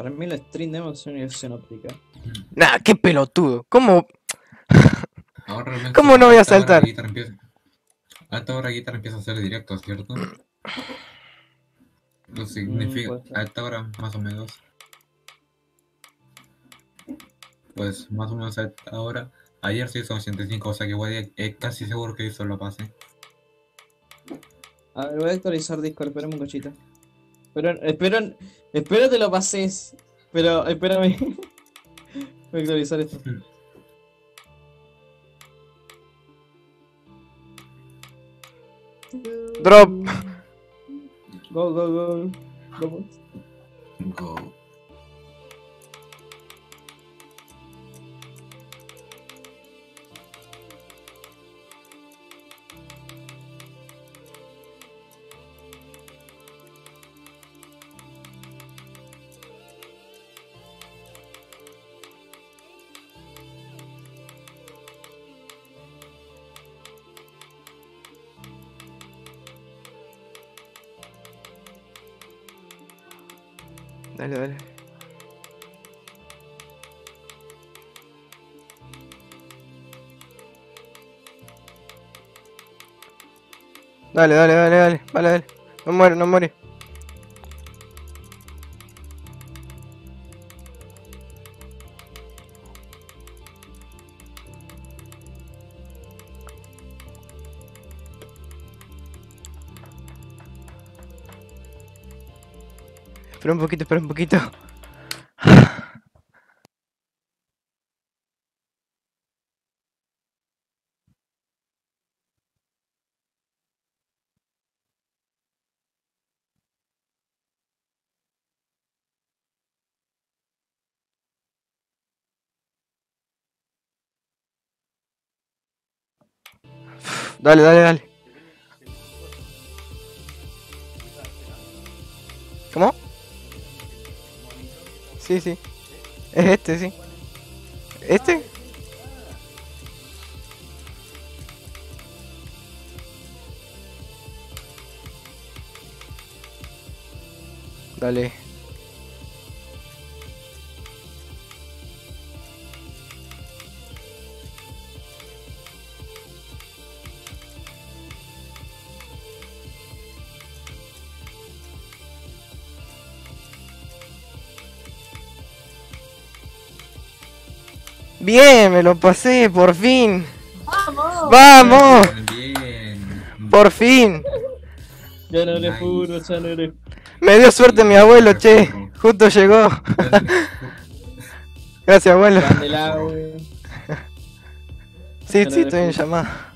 Para mí la stream demo es una ilusión óptica. Nah, qué pelotudo. ¿Cómo? Ahora ¿Cómo no voy a saltar? Guitar empieza- A esta hora Guitar empieza a hacer directos, ¿cierto? Lo significa, puede ser. a esta hora más o menos. Pues más o menos a esta hora. Ayer sí son 85, o sea que voy a, eh, casi seguro que eso lo pase. A ver, voy a actualizar Discord, espérame un cochito. Pero, espero, espero te lo pases. Pero, espérame. voy a actualizar esto. Drop. Go, go, go. Go. Go. Dale, dale. Dale, dale, dale, dale, dale, dale. No muere, no muere. Espera un poquito, espera un poquito. Dale, dale, dale. ¿Cómo? Sí, sí. Es este, sí. ¿Este? Dale. Bien, me lo pasé, por fin. ¡Vamos! Bien. Por fin. Ya no eres Nice. puro, ya no eres. Me dio suerte mi abuelo, che. Justo llegó. Gracias, abuelo. Sí, sí, estoy en llamada.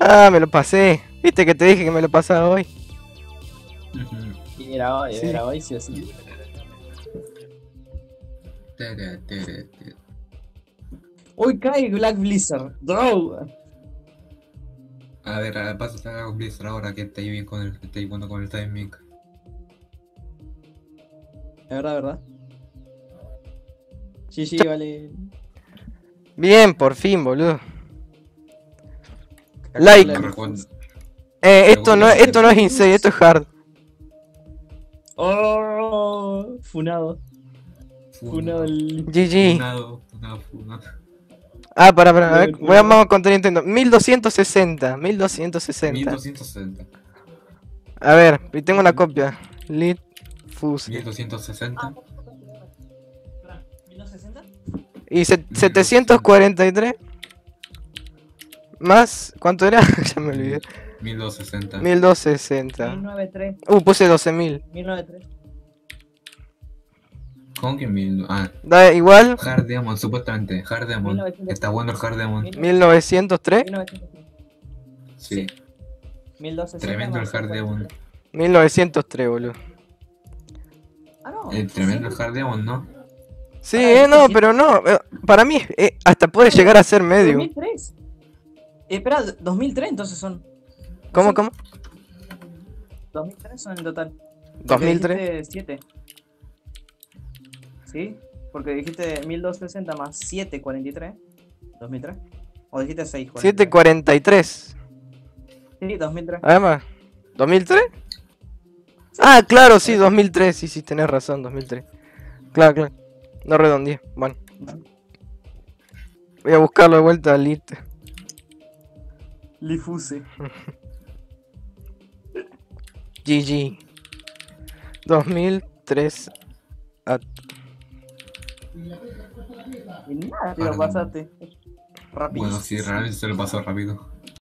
Ah, me lo pasé. Viste que te dije que me lo pasaba hoy. Y era hoy, Sí. era hoy, sí o sí. Tere, tere, tere. Uy, cae Black Blizzard. Draw. A ver, a- vas a con Blizzard ahora que estáis bien con el, estáis bueno con el timing. Es verdad, verdad. Sí, sí, vale. Bien, por fin, boludo. Like. Eh, esto no, esto no es insane, esto es hard. Oh, funado. Funado. GG. Funado, funado, funado. Ah, para, para, a ver, voy a bien. vamos con Nintendo. 1260, 1260. 1260. A ver, y tengo una copia. Lit Fuse. 1260. ¿1960? Y se- 743 más, ¿cuánto era? ya me olvidé. 1260. 1260. 1903. Uh, puse 12000. 1903. ¿Cómo que mil? Ah, Da igual, Hard Demon, supuestamente. Hard Demon. 1900. Está bueno el Hard Demon. 1903, 1903. Sí. 1260. Tremendo el Hard Demon. 1903, boludo. Ah, no. Eh, tremendo el Hard Demon, ¿no? Sí, eh, no, sí. pero no. eh, Para mí, eh, hasta puede llegar a ser medio. 2003. Eh, espera, 2003 entonces son. ¿Cómo, cómo? 2003 son en total. 2003. 7. ¿Sí? Porque dijiste 1260 más 743. 2003. O dijiste 6. 743. Sí, 2003. Además, ¿2003? Ah, claro, sí, 2003. Sí, sí, tenés razón, 2003. Claro, claro. No redondeé. Bueno. Voy a buscarlo de vuelta, Lit. Lifuse. GG. 2003. at- Y nada, te lo pasaste. Rápido. Bueno, sí, realmente se lo pasó rápido.